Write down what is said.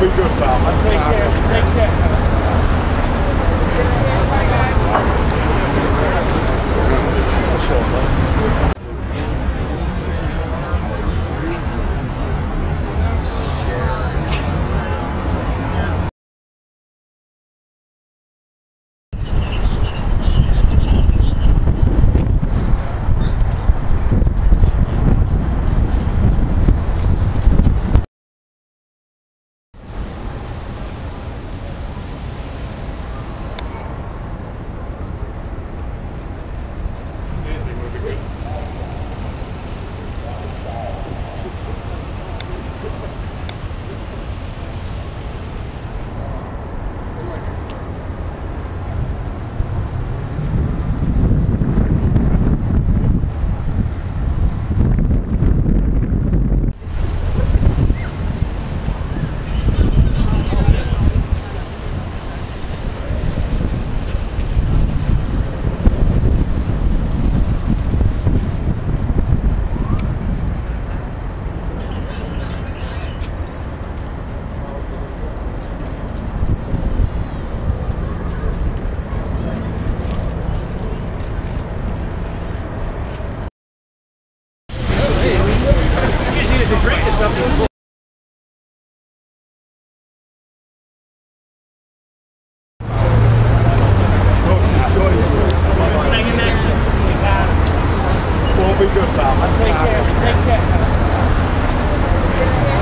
be good, pal. I'll take care. Take care. Something. Won't be good, pal. Take care. Take care.